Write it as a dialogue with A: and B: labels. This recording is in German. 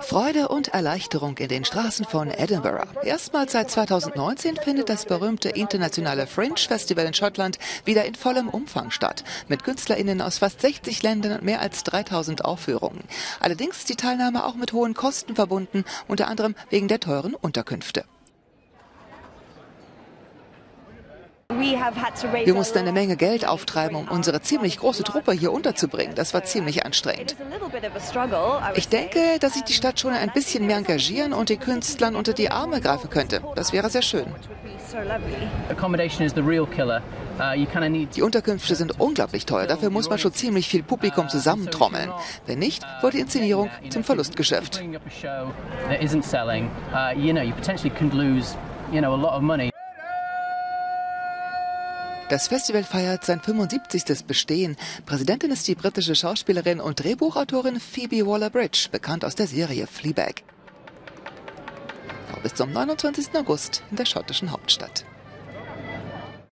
A: Freude und Erleichterung in den Straßen von Edinburgh. Erstmals seit 2019 findet das berühmte internationale Fringe Festival in Schottland wieder in vollem Umfang statt. Mit KünstlerInnen aus fast 60 Ländern und mehr als 3000 Aufführungen. Allerdings ist die Teilnahme auch mit hohen Kosten verbunden, unter anderem wegen der teuren Unterkünfte. Wir mussten eine Menge Geld auftreiben, um unsere ziemlich große Truppe hier unterzubringen. Das war ziemlich anstrengend. Ich denke, dass sich die Stadt schon ein bisschen mehr engagieren und den Künstlern unter die Arme greifen könnte. Das wäre sehr schön. Die Unterkünfte sind unglaublich teuer. Dafür muss man schon ziemlich viel Publikum zusammentrommeln. Wenn nicht, wird die Inszenierung zum Verlustgeschäft. Das Festival feiert sein 75. Bestehen. Präsidentin ist die britische Schauspielerin und Drehbuchautorin Phoebe Waller-Bridge, bekannt aus der Serie Fleabag. Bis zum 29. August in der schottischen Hauptstadt.